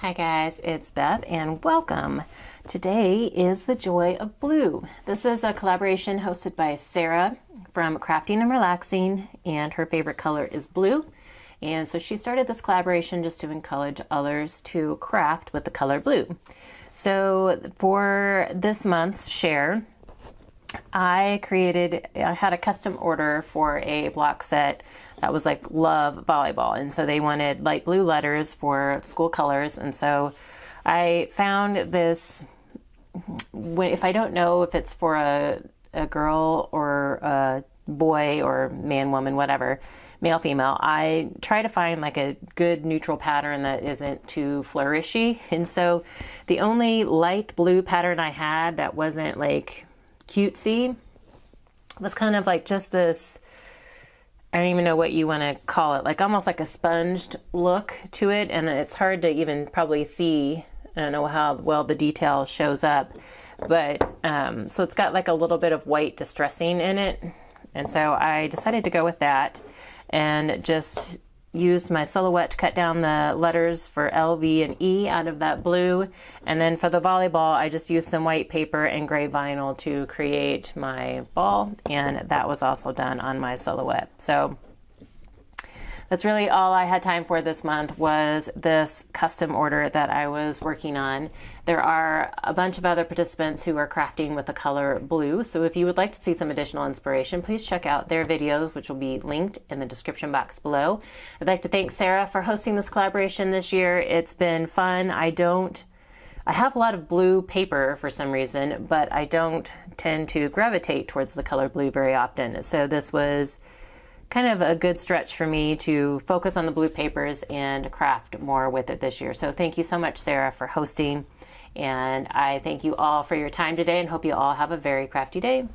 Hi, guys, it's Beth, and welcome. Today is The Joy of Blue. This is a collaboration hosted by Sarah from Crafting and Relaxing, and her favorite color is blue. And so she started this collaboration just to encourage others to craft with the color blue. So for this month's share, I created, I had a custom order for a block set that was like love volleyball. And so they wanted light blue letters for school colors. And so I found this, if I don't know if it's for a, a girl or a boy or man, woman, whatever, male, female, I try to find like a good neutral pattern that isn't too flourishy. And so the only light blue pattern I had that wasn't like cutesy was kind of like just this I don't even know what you want to call it, like almost like a sponged look to it, and it's hard to even probably see. I don't know how well the detail shows up, but um, so it's got like a little bit of white distressing in it, and so I decided to go with that and just used my silhouette to cut down the letters for L, V, and E out of that blue. And then for the volleyball, I just used some white paper and gray vinyl to create my ball. And that was also done on my silhouette. So that's really all I had time for this month was this custom order that I was working on. There are a bunch of other participants who are crafting with the color blue. So if you would like to see some additional inspiration, please check out their videos, which will be linked in the description box below. I'd like to thank Sarah for hosting this collaboration this year. It's been fun. I don't I have a lot of blue paper for some reason, but I don't tend to gravitate towards the color blue very often. So this was kind of a good stretch for me to focus on the blue papers and craft more with it this year. So thank you so much, Sarah, for hosting. And I thank you all for your time today and hope you all have a very crafty day.